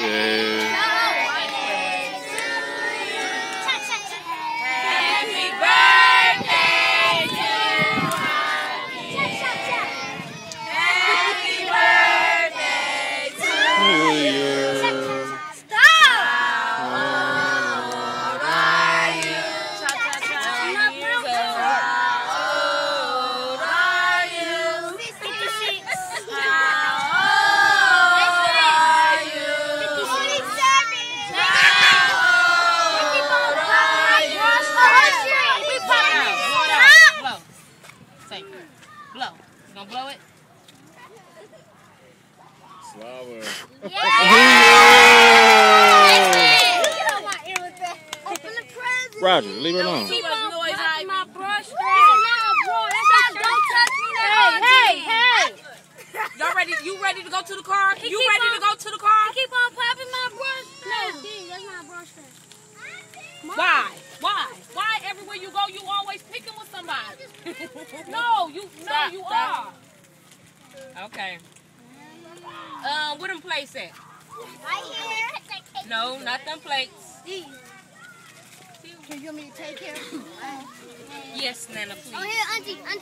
Yeah. Blow. You gonna blow it? Slava. Roger, leave her alone. Keep on noise, Ivy. my brush. Hey, hey, hey! Y'all ready? You ready to go to the car? He You ready on- to go to the car? You keep on popping my brush. No, D, that's my brush. Why? Why? Why everywhere you go, you always picking with somebody? no, you no, Stop, you stop. are. Okay. Um, where them plates at? No, not them plates. Can you want me to take care? Yes, Nana, please. Oh, here, Auntie. Auntie.